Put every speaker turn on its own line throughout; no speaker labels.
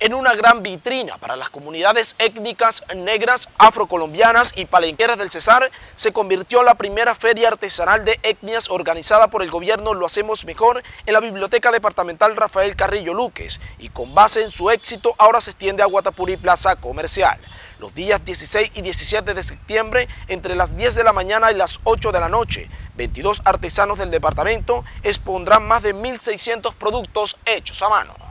en una gran vitrina para las comunidades étnicas negras, afrocolombianas y palenqueras del Cesar, se convirtió en la primera feria artesanal de etnias organizada por el gobierno Lo Hacemos Mejor en la Biblioteca Departamental Rafael Carrillo Luques y con base en su éxito ahora se extiende a Guatapurí Plaza Comercial. Los días 16 y 17 de septiembre, entre las 10 de la mañana y las 8 de la noche, 22 artesanos del departamento expondrán más de 1.600 productos hechos a mano.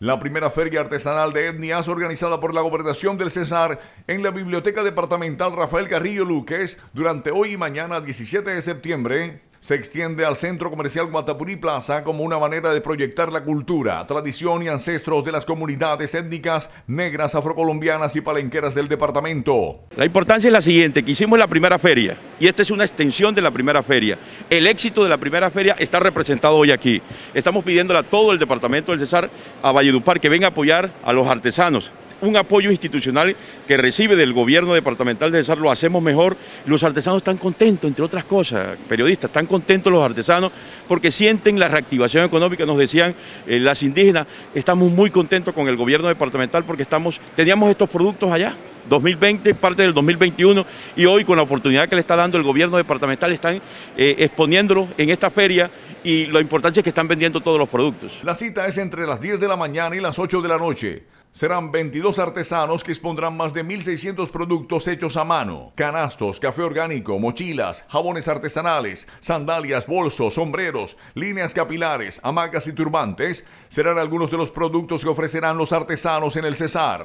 La primera feria artesanal de etnias organizada por la Gobernación del Cesar en la Biblioteca Departamental Rafael Carrillo Luques durante hoy y mañana 17 de septiembre se extiende al centro comercial Guatapurí Plaza como una manera de proyectar la cultura, tradición y ancestros de las comunidades étnicas negras, afrocolombianas y palenqueras del departamento.
La importancia es la siguiente, que hicimos la primera feria y esta es una extensión de la primera feria. El éxito de la primera feria está representado hoy aquí. Estamos pidiéndole a todo el departamento del Cesar, a Valledupar, que venga a apoyar a los artesanos, un apoyo institucional que recibe del gobierno departamental de Cesar, lo hacemos mejor. Los artesanos están contentos, entre otras cosas, periodistas, están contentos los artesanos porque sienten la reactivación económica, nos decían eh, las indígenas, estamos muy contentos con el gobierno departamental porque estamos, teníamos estos productos allá. 2020, parte del 2021 y hoy con la oportunidad que le está dando el gobierno departamental están eh, exponiéndolo en esta feria y lo importante es que están vendiendo todos los productos.
La cita es entre las 10 de la mañana y las 8 de la noche. Serán 22 artesanos que expondrán más de 1.600 productos hechos a mano. Canastos, café orgánico, mochilas, jabones artesanales, sandalias, bolsos, sombreros, líneas capilares, hamagas y turbantes serán algunos de los productos que ofrecerán los artesanos en el Cesar.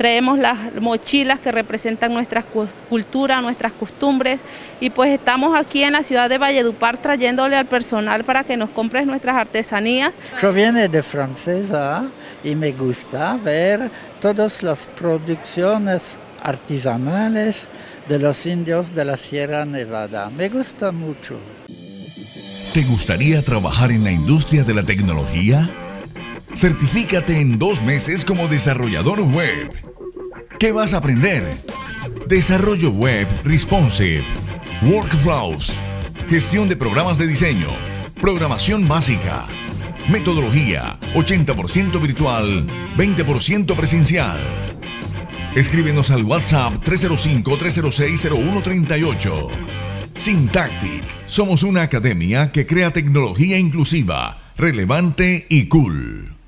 Traemos las mochilas que representan nuestra cultura, nuestras costumbres y pues estamos aquí en la ciudad de Valledupar trayéndole al personal para que nos compres nuestras artesanías.
Yo viene de francesa y me gusta ver todas las producciones artesanales de los indios de la Sierra Nevada. Me gusta mucho.
¿Te gustaría trabajar en la industria de la tecnología? Certifícate en dos meses como desarrollador web. ¿Qué vas a aprender? Desarrollo web responsive, workflows, gestión de programas de diseño, programación básica, metodología 80% virtual, 20% presencial. Escríbenos al WhatsApp 305-306-0138. Syntactic. Somos una academia que crea tecnología inclusiva, relevante y cool.